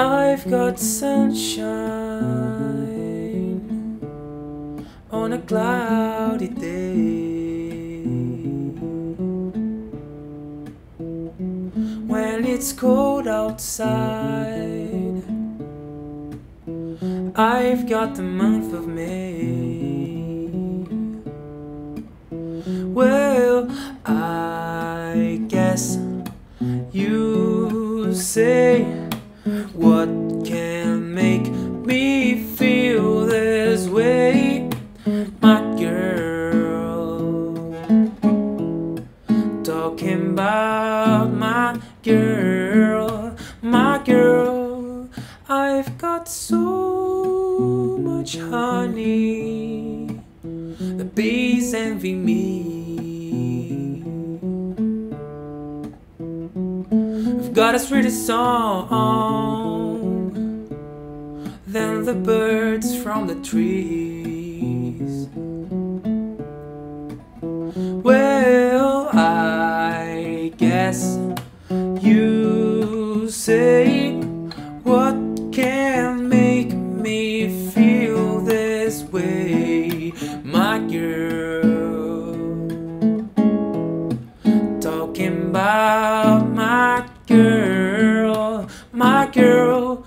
I've got sunshine on a cloudy day. When it's cold outside, I've got the month of May. Well, I guess you say Talking about my girl, my girl. I've got so much honey, the bees envy me. I've got a sweeter song than the birds from the trees. You say what can make me feel this way, my girl. Talking about my girl, my girl.